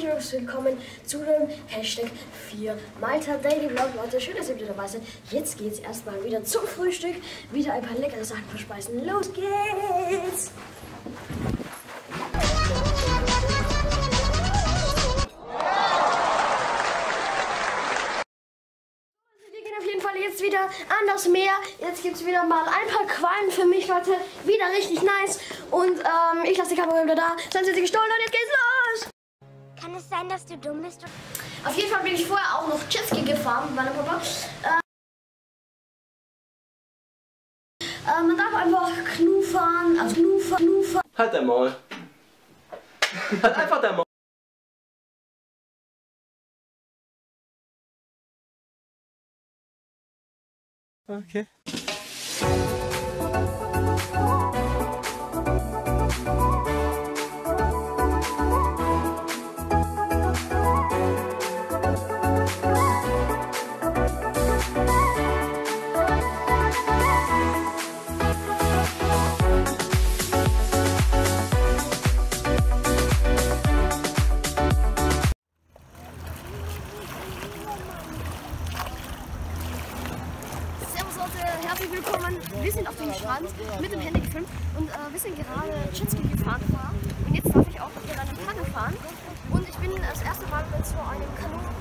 herzlich willkommen zu dem Hashtag 4 Malta Daily Vlog. Leute, schön, dass ihr wieder dabei seid. Jetzt geht's erstmal wieder zum Frühstück. Wieder ein paar leckere Sachen verspeisen. Los geht's! Wir gehen auf jeden Fall jetzt wieder an das Meer. Jetzt gibt es wieder mal ein paar Quallen für mich, Leute. Wieder richtig nice. Und ähm, ich lasse die Kamera wieder da. Sonst wird sie gestohlen und jetzt geht's los! Sein, dass du dumm bist? Auf jeden Fall bin ich vorher auch noch Jetski gefahren mit meinem Papa. Äh, äh, man darf einfach Knu fahren, also Knu fahren, Knu fahren. Halt dein Maul. Halt einfach dein Maul. Okay. Herzlich willkommen. Wir sind auf dem Strand mit dem Handy gefilmt und äh, wir sind gerade Jetski gefahren. Und jetzt darf ich auch mit einem Kanu fahren. Und ich bin das erste Mal so einem Kanu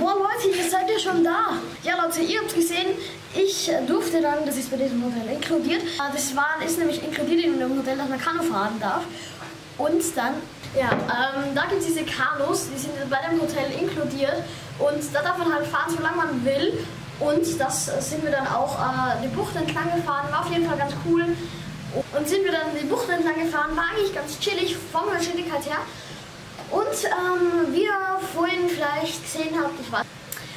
Boah Leute, ihr seid ja schon da. Ja Leute, ihr habt gesehen, ich äh, durfte dann, das ist bei diesem Hotel inkludiert, äh, das war, ist nämlich inkludiert in dem Hotel, dass man Kanu fahren darf. Und dann, ja, ähm, da gibt es diese Kanus, die sind bei dem Hotel inkludiert und da darf man halt fahren, solange man will. Und das äh, sind wir dann auch äh, die Bucht entlang gefahren, war auf jeden Fall ganz cool. Und sind wir dann die Bucht entlang gefahren, war eigentlich ganz chillig von der Geschwindigkeit her. Und ähm, wie ihr vorhin vielleicht gesehen habt, ich war.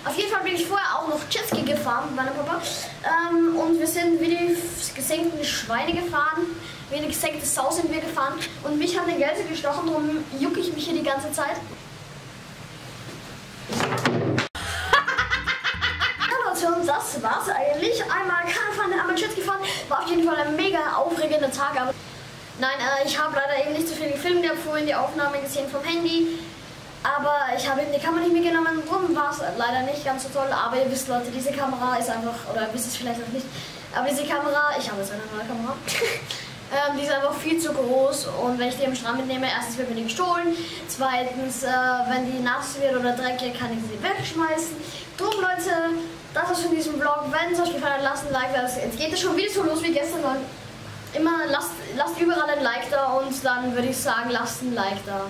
Auf jeden Fall bin ich vorher auch noch Jetski gefahren mit meinem Papa. Ähm, und wir sind wie die gesenkten Schweine gefahren. Wie eine gesenkte Sau sind wir gefahren. Und mich hat eine Gelse gestochen, darum jucke ich mich hier die ganze Zeit. Ja, Leute, das war's eigentlich. Einmal Kanufahren, einmal Jetski fahren. War auf jeden Fall ein mega aufregender Tag. Aber Nein, äh, ich habe leider eben nicht so viel gefilmt. Ich habe vorhin die Aufnahme gesehen vom Handy. Aber ich habe eben die Kamera nicht mitgenommen. Drum war es leider nicht ganz so toll. Aber ihr wisst, Leute, diese Kamera ist einfach, oder wisst es vielleicht auch nicht, aber diese Kamera, ich habe jetzt eine neue Kamera, ähm, die ist einfach viel zu groß. Und wenn ich die am Strand mitnehme, erstens wird mir die gestohlen. Zweitens, äh, wenn die nass wird oder dreckig, kann ich sie wegschmeißen. Drum, Leute, das war's von diesem Vlog. Wenn es euch gefallen hat, lasst ein Like da. Jetzt geht es schon wieder so los wie gestern. Immer lasst, lasst überall ein Like da und dann würde ich sagen, lasst ein Like da.